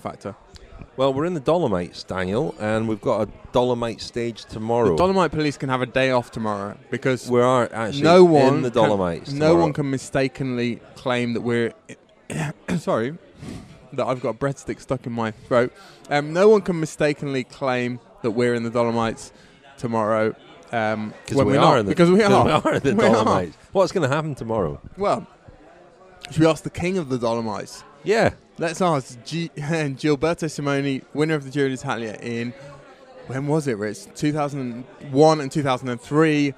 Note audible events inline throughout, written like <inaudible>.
factor. Well, we're in the Dolomites, Daniel, and we've got a Dolomite stage tomorrow. The Dolomite Police can have a day off tomorrow because we are actually no one in the can- Dolomites. no one can mistakenly claim that we're. <coughs> sorry, that I've got a breadstick stuck in my throat. Um, no one can mistakenly claim that we're in the Dolomites tomorrow. Um, Because when we we're are not, in the, because we <laughs> are. we are in the <laughs> We are. Dolomites. What's going to happen tomorrow? Well, should we ask the king of the Dolomites? Yeah, Let's ask G- <laughs> Gilberto Simoni, winner of the Giro d'Italia in when was it? Rich? 2001 and 2003.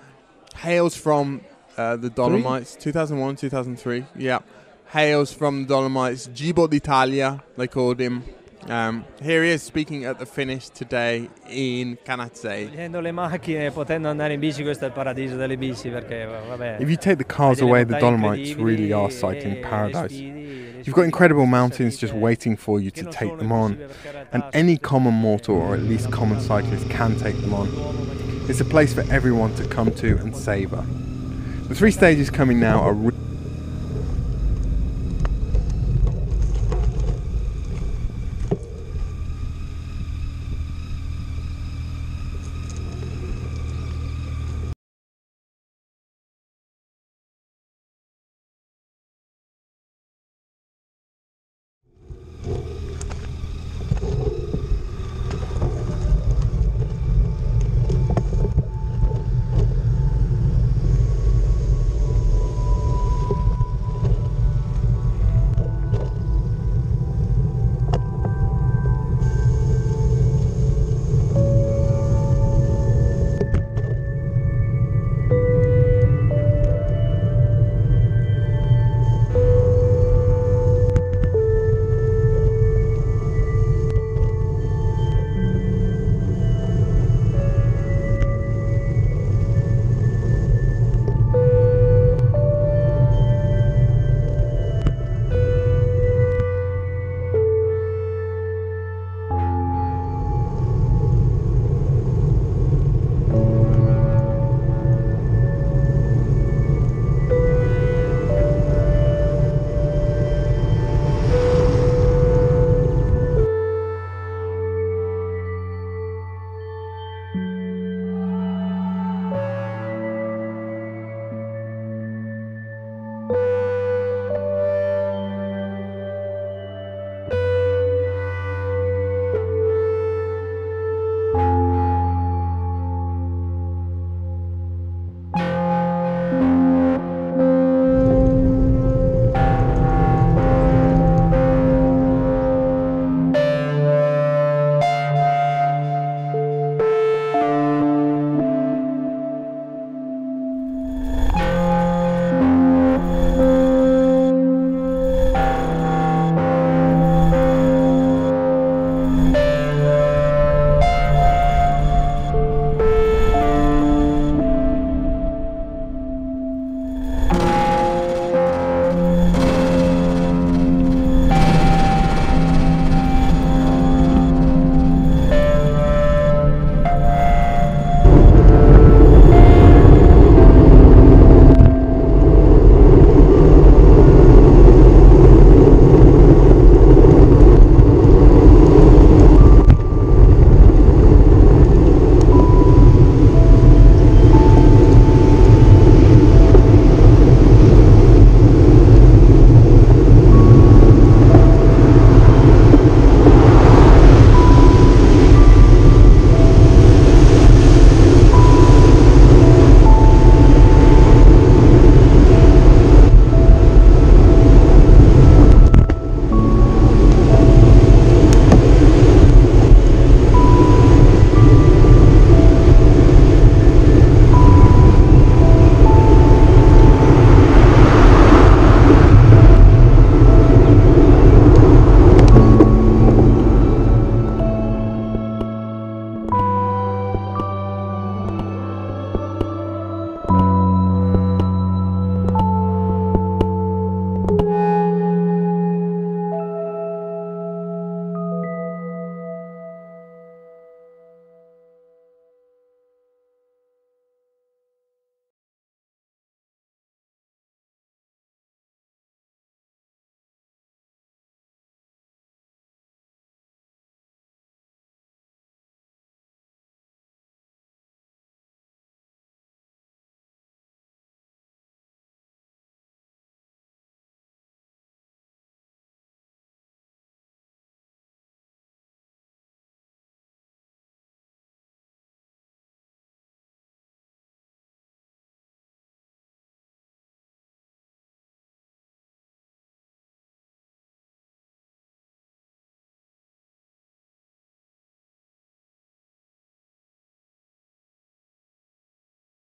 Hails from uh, the Dolomites. 2001, 2003. Yeah, hails from the Dolomites. Gibo d'Italia, they called him. Um, here he is speaking at the finish today in Canazei. Togliendo le macchine e potendo andare in bici, questo è il paradiso delle bici perché vabbè. If you take the cars away, the Dolomites really are cycling paradise. You've got incredible mountains just waiting for you to take them on, impossibili perché in realtà and any common mortal, or at least common cyclist, can take them on. It's a place for everyone to come to and savour. The three stages coming now are. Re-